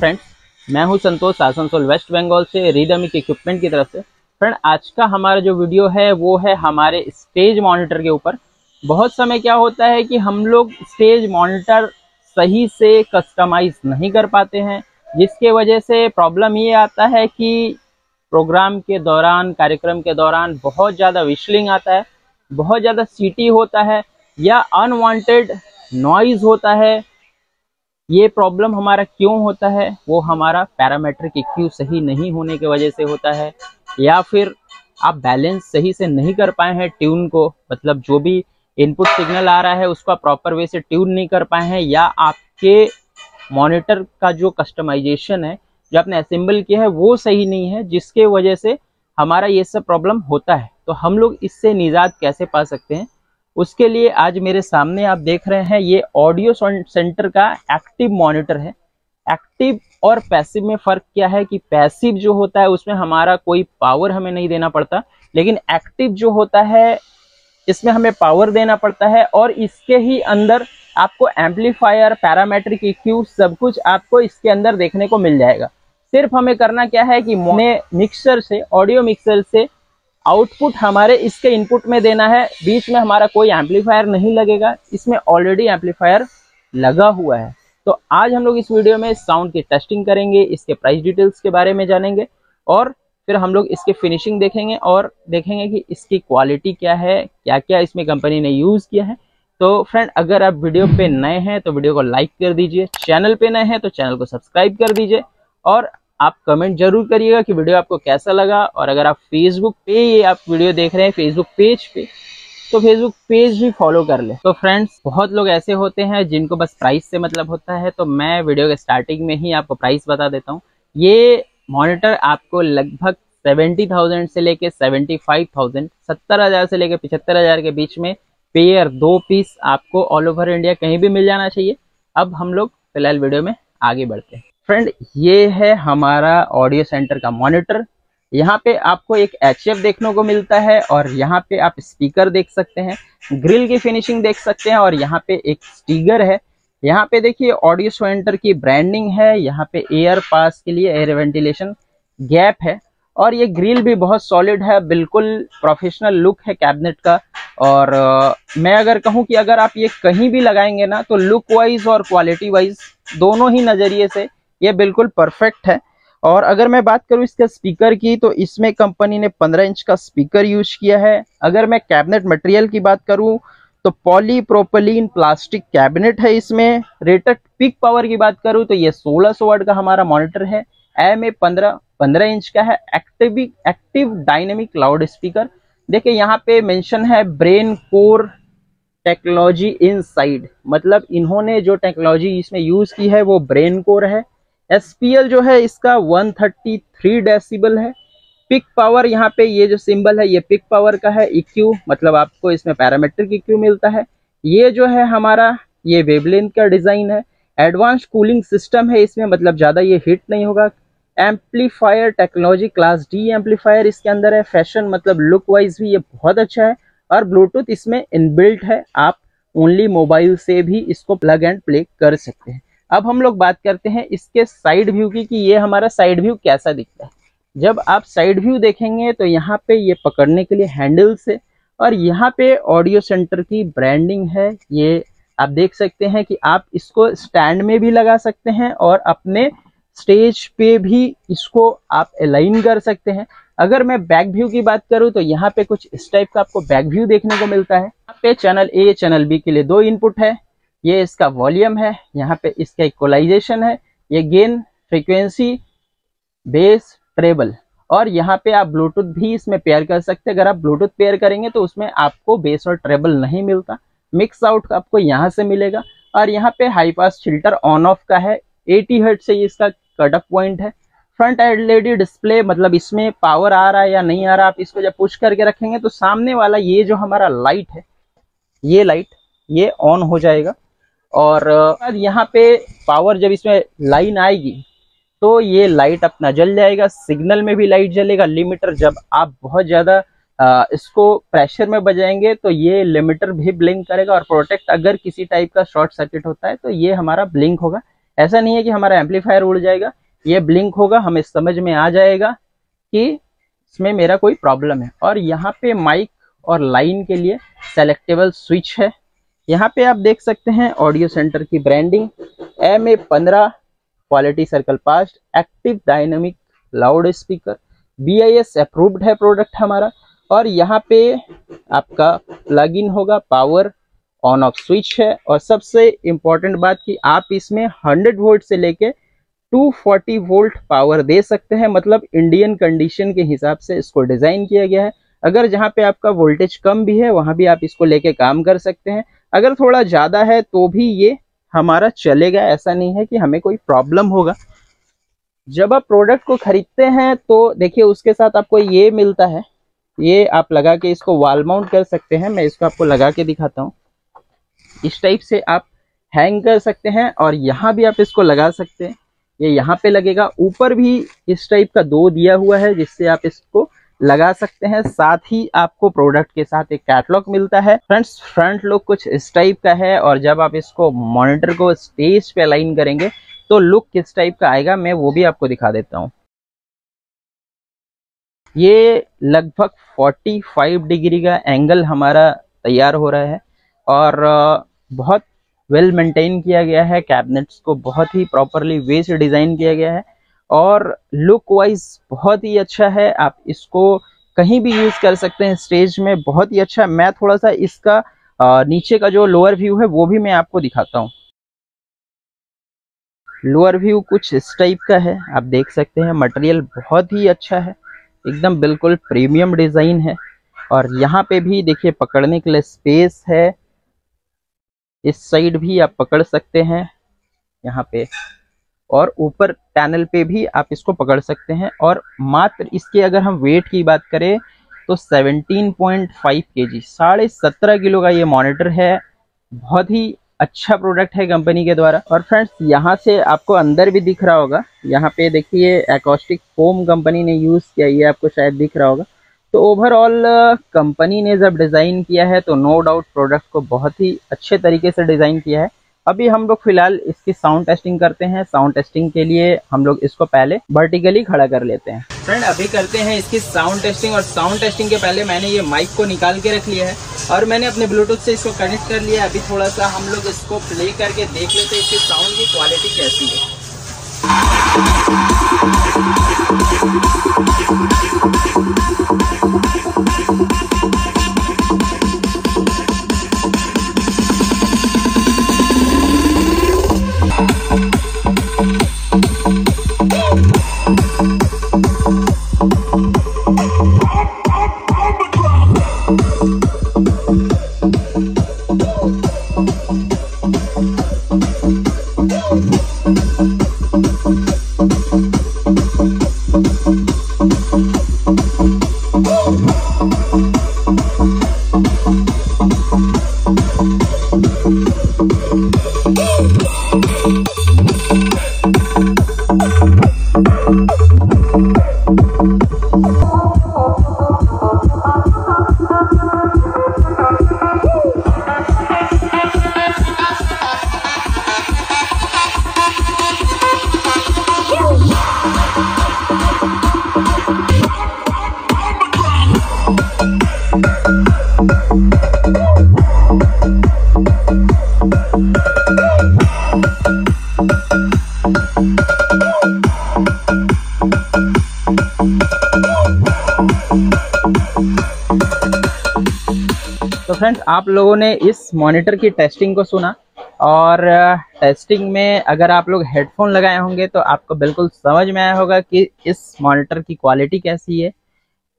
Friends मैं हूँ संतोष Asansol waste Bengal से रीडमिक इक्विपमेंट की तरफ़ से। फ्रेंड आज का हमारा जो वीडियो है, वो है हमारे स्टेज मॉनिटर के ऊपर। बहुत समय क्या होता है कि हम लोग स्टेज मॉनिटर सही से कस्टमाइज नहीं कर पाते हैं, जिसके वजह से प्रॉब्लम ये आता है कि प्रोग्राम के दौरान, कार्यक्रम के दौरान बहुत ज़्यादा विशलिंग आता है, बहुत ज़्यादा सीटी होता है, या अनवांटेड नॉइज़ होता है ये प्रॉब्लम हमारा क्यों होता है? वो हमारा पैरामीट्रिक इक्यू सही नहीं होने की वजह से होता है। या फिर आप बैलेंस सही से नहीं कर पाए हैं ट्यून को मतलब जो भी इनपुट सिग्नल आ रहा है उसको प्रॉपर वे से ट्यून नहीं कर पाए हैं, या आपके मॉनिटर का जो कस्टमाइजेशन है, जो आपने असेंबल किया है, वो सही नहीं है, जिसके वजह से हमारा ये सब प्रॉब्लम होता है। तो हम लोग इससे निजात कैसे पा सकते हैं? उसके लिए आज मेरे सामने आप देख रहे हैं, ये ऑडियो सेंटर का एक्टिव मॉनिटर है। एक्टिव और पैसिव में फ़र्क क्या है कि पैसिव जो होता है, उसमें हमारा कोई पावर हमें नहीं देना पड़ता, लेकिन एक्टिव जो होता है, इसमें हमें पावर देना पड़ता है और इसके ही अंदर आपको एम्पलीफायर पैरामेट्रिक इक्यू सब कुछ आपको इसके अंदर देखने को मिल जाएगा। सिर्फ़ हमें करना क्या है कि मिक्सर से ऑडियो मिक्सर से आउटपुट हमारे इसके इनपुट में देना है, बीच में हमारा कोई एम्पलीफायर नहीं लगेगा, इसमें ऑलरेडी एम्पलीफायर लगा हुआ है। तो आज हम लोग इस वीडियो में साउंड की टेस्टिंग करेंगे, इसके प्राइस डिटेल्स के बारे में जानेंगे, और फिर हम लोग इसके फिनिशिंग देखेंगे और देखेंगे कि इसकी क्वालिटी क्या है क्या क्या इसमें कंपनी ने यूज़ किया है। तो फ्रेंड, अगर आप वीडियो पे नए हैं तो वीडियो को लाइक कर दीजिए, चैनल पे नए हैं तो चैनल को सब्सक्राइब कर दीजिए, और आप कमेंट ज़रूर करिएगा कि वीडियो आपको कैसा लगा और अगर आप फेसबुक पे ये आप वीडियो देख रहे हैं फेसबुक पेज पे तो फेसबुक पेज भी फॉलो कर ले। तो फ्रेंड्स बहुत लोग ऐसे होते हैं जिनको बस प्राइस से मतलब होता है तो मैं वीडियो के स्टार्टिंग में ही आपको प्राइस बता देता हूँ। ये मॉनिटर आपको लगभग सेवेंटी थाउज़ेंड से लेके सेवेंटी फाइव थाउज़ेंड सत्तर हज़ार से लेके पिछहत्तर हज़ार के बीच में पेयर दो पीस आपको ऑल ओवर इंडिया कहीं भी मिल जाना चाहिए। अब हम लोग फ़िलहाल वीडियो में आगे बढ़ते हैं। फ्रेंड ये है हमारा ऑडियो सेंटर का मॉनिटर यहाँ पे आपको एक एचएफ देखने को मिलता है और यहाँ पे आप स्पीकर देख सकते हैं ग्रिल की फिनिशिंग देख सकते हैं और यहाँ पे एक स्टीगर है. यहाँ पे देखिए ऑडियो सेंटर की ब्रांडिंग है यहाँ पे एयर पास के लिए एयर वेंटिलेशन गैप है और ये ग्रिल भी बहुत सॉलिड है बिल्कुल प्रोफेशनल लुक है कैबिनेट का. और आ, मैं अगर कहूँ कि अगर आप ये कहीं भी लगाएँगे ना तो लुक वाइज और क्वालिटी वाइज दोनों ही नज़रिए से ये बिल्कुल परफेक्ट है। और अगर मैं बात करूँ इसके स्पीकर की तो इसमें कंपनी ने 15 इंच का स्पीकर यूज़ किया है। अगर मैं कैबिनेट मटेरियल की बात करूँ तो पॉलीप्रोपलिन प्लास्टिक कैबिनेट है इसमें। रेटेड पिक पावर की बात करूँ तो ये 1600 वाट का हमारा मॉनिटर है। एम ए पंद्रह पंद्रह इंच का है। Active active dynamic loud speaker देखिए, यहाँ पे मेंशन है ब्रेन कोर टेक्नोलॉजी इन मतलब इन्होंने जो टेक्नोलॉजी इसमें यूज़ की है, वो ब्रेन कोर है। SPL जो है, इसका 133 डेसिबल है। पिक पावर यहाँ पे ये जो सिंबल है, ये पिक पावर का है इक्यू मतलब आपको इसमें पैरामेट्रिक इक्यू मिलता है। ये जो है हमारा, ये वेवलेंथ का डिज़ाइन है। एडवांस कूलिंग सिस्टम है इसमें मतलब ज़्यादा ये हीट नहीं होगा। Amplifier technology class D amplifier इसके अंदर है। फ़ैशन मतलब लुक वाइज भी ये बहुत अच्छा है। और ब्लूटूथ इसमें इनबिल्ट है। आप ओनली मोबाइल से भी इसको प्लग एंड प्ले कर सकते हैं। अब हम लोग बात करते हैं इसके साइड व्यू की कि ये हमारा साइड व्यू कैसा दिखता है। जब आप साइड व्यू देखेंगे तो यहाँ पे ये पकड़ने के लिए हैंडल्स से और यहाँ पे ऑडियो सेंटर की ब्रांडिंग है। ये आप देख सकते हैं कि आप इसको स्टैंड में भी लगा सकते हैं और अपने स्टेज पे भी इसको आप अलाइन कर सकते हैं। अगर मैं बैक व्यू की बात करूँ तो यहाँ पे कुछ इस टाइप का आपको बैक व्यू देखने को मिलता है। यहाँ पे चैनल ए चैनल बी के लिए दो इनपुट है। ये इसका वॉल्यूम है, यहाँ पे इसका इक्वलाइजेशन है, ये गेन, फ्रीक्वेंसी, बेस, ट्रेबल। और यहाँ पे आप ब्लूटूथ भी इसमें पेयर कर सकते हैं। अगर आप ब्लूटूथ पेयर करेंगे तो उसमें आपको बेस और ट्रेबल नहीं मिलता। मिक्स आउट आपको यहाँ से मिलेगा। और यहाँ पे high pass filter on off का है। 80 हर्ट से इसका कट ऑफ़ पॉइंट है। फ्रंट एलईडी डिस्प्ले मतलब इसमें पावर आ रहा है या नहीं आ रहा, आप इसको जब पुश करके रखेंगे तो सामने वाला ये जो हमारा लाइट है, ये लाइट ये ऑन हो जाएगा। और यहाँ पे पावर जब इसमें लाइन आएगी तो ये लाइट अपना जल जाएगा सिग्नल में भी लाइट जलेगा लिमिटर जब आप बहुत ज़्यादा इसको प्रेशर में बजाएँगे तो ये लिमिटर भी ब्लिंक करेगा और प्रोटेक्ट अगर किसी टाइप का शॉर्ट सर्किट होता है तो ये हमारा ब्लिंक होगा। ऐसा नहीं है कि हमारा एम्पलीफायर उड़ जाएगा, ये ब्लिंक होगा, हमें समझ में आ जाएगा कि इसमें मेरा कोई प्रॉब्लम है। और यहाँ पे माइक और लाइन के लिए सेलेक्टेबल स्विच है। यहाँ पे आप देख सकते हैं ऑडियो सेंटर की ब्रांडिंग एम ए पंद्रह quality circle passed active dynamic loud speaker B I S approved है प्रोडक्ट हमारा। और यहाँ पे आपका प्लग इन होगा पावर ऑन ऑफ़ स्विच है। और सबसे इम्पोर्टेंट बात कि आप इसमें 100 वोल्ट से लेके 240 वोल्ट पावर दे सकते हैं। मतलब इंडियन कंडीशन के हिसाब से इसको डिज़ाइन किया गया है। अगर जहाँ पे आपका वोल्टेज कम भी है, वहाँ भी आप इसको लेके काम कर सकते हैं। अगर थोड़ा ज़्यादा है तो भी ये हमारा चलेगा। ऐसा नहीं है कि हमें कोई प्रॉब्लम होगा। जब आप प्रोडक्ट को खरीदते हैं तो देखिए, उसके साथ आपको ये मिलता है। ये आप लगा के इसको वाल माउंट कर सकते हैं। मैं इसको आपको लगा के दिखाता हूँ। इस टाइप से आप हैंग कर सकते हैं और यहाँ भी आप इसको लगा सकते हैं। ये यहाँ पे लगेगा। ऊपर भी इस टाइप का दो दिया हुआ है, जिससे आप इसको लगा सकते हैं। साथ ही आपको प्रोडक्ट के साथ एक कैटलॉग मिलता है। फ्रेंड्स फ्रंट लुक कुछ इस टाइप का है और जब आप इसको मॉनिटर को स्टेज पे अलाइन करेंगे तो लुक किस टाइप का आएगा, मैं वो भी आपको दिखा देता हूँ। ये लगभग 45 डिग्री का एंगल हमारा तैयार हो रहा है और बहुत वेल मेंटेन किया गया है। कैबिनेट्स को बहुत ही प्रॉपरली वे से डिज़ाइन किया गया है। और लुक वाइज बहुत ही अच्छा है। आप इसको कहीं भी यूज़ कर सकते हैं। स्टेज में बहुत ही अच्छा। मैं थोड़ा सा इसका नीचे का जो लोअर व्यू है, वो भी मैं आपको दिखाता हूँ। लोअर व्यू कुछ इस टाइप का है। आप देख सकते हैं मटेरियल बहुत ही अच्छा है। एकदम बिल्कुल प्रीमियम डिज़ाइन है। और यहाँ पे भी देखिए, पकड़ने के लिए स्पेस है। इस साइड भी आप पकड़ सकते हैं। यहाँ पे और ऊपर पैनल पे भी आप इसको पकड़ सकते हैं। और मात्र इसके अगर हम वेट की बात करें तो 17.5 केजी साढ़े सत्रह किलो का ये मॉनिटर है। बहुत ही अच्छा प्रोडक्ट है कंपनी के द्वारा। और फ्रेंड्स यहाँ से आपको अंदर भी दिख रहा होगा। यहाँ पे देखिए एकॉस्टिक फोम कंपनी ने यूज़ किया, ये आपको शायद दिख रहा होगा। तो ओवरऑल कंपनी ने जब डिज़ाइन किया है तो नो डाउट प्रोडक्ट को बहुत ही अच्छे तरीके से डिज़ाइन किया है। अभी हम लोग फ़िलहाल इसकी साउंड टेस्टिंग करते हैं। साउंड टेस्टिंग के लिए हम लोग इसको पहले वर्टिकली खड़ा कर लेते हैं। फ्रेंड अभी करते हैं इसकी साउंड टेस्टिंग और साउंड टेस्टिंग के पहले मैंने ये माइक को निकाल के रख लिया है और मैंने अपने ब्लूटूथ से इसको कनेक्ट कर लिया अभी थोड़ा सा हम लोग इसको प्ले करके देख लेते हैं इसकी साउंड की क्वालिटी कैसी है। फ्रेंड्स आप लोगों ने इस मॉनिटर की टेस्टिंग को सुना और टेस्टिंग में अगर आप लोग हेडफोन लगाए होंगे तो आपको बिल्कुल समझ में आया होगा कि इस मॉनिटर की क्वालिटी कैसी है।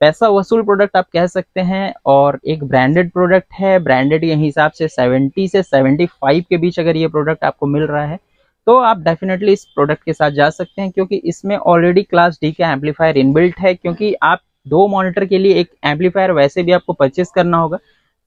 पैसा वसूल प्रोडक्ट आप कह सकते हैं और एक ब्रांडेड प्रोडक्ट है। ब्रांडेड के हिसाब से 70 से 75 के बीच अगर ये प्रोडक्ट आपको मिल रहा है तो आप डेफिनेटली इस प्रोडक्ट के साथ जा सकते हैं क्योंकि इसमें ऑलरेडी क्लास डी का एम्पलीफायर इनबिल्ट है क्योंकि आप दो मॉनिटर के लिए एक एम्पलीफायर वैसे भी आपको परचेस करना होगा।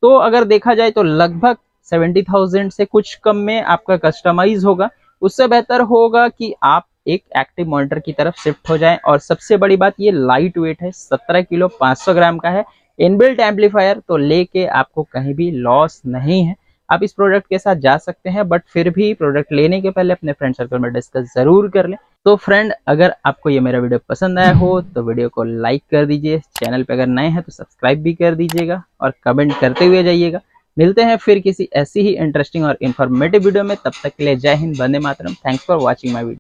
तो अगर देखा जाए तो लगभग सेवेंटी थाउज़ेंड से कुछ कम में आपका कस्टमाइज होगा। उससे बेहतर होगा कि आप एक एक्टिव मॉनिटर की तरफ़ शिफ्ट हो जाएँ और सबसे बड़ी बात, ये लाइट वेट है 17 किलो 500 ग्राम का है। इनबिल्ट एम्पलीफायर तो लेके आपको कहीं भी लॉस नहीं है। आप इस प्रोडक्ट के साथ जा सकते हैं बट फिर भी प्रोडक्ट लेने के पहले अपने फ्रेंड सर्कल में डिस्कस ज़रूर कर लें। तो फ्रेंड अगर आपको ये मेरा वीडियो पसंद आया हो तो वीडियो को लाइक कर दीजिए। चैनल पे अगर नए हैं तो सब्सक्राइब भी कर दीजिएगा और कमेंट करते हुए जाइएगा। मिलते हैं फिर किसी ऐसी ही इंटरेस्टिंग और इन्फॉर्मेटिव वीडियो में। तब तक के लिए जय हिंद बंदे मातरम। Thanks for watching my video